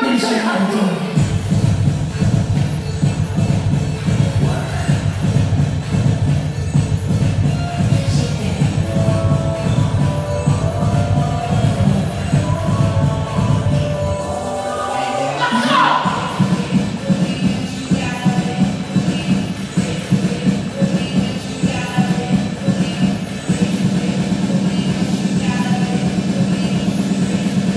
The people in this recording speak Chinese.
但是很紧。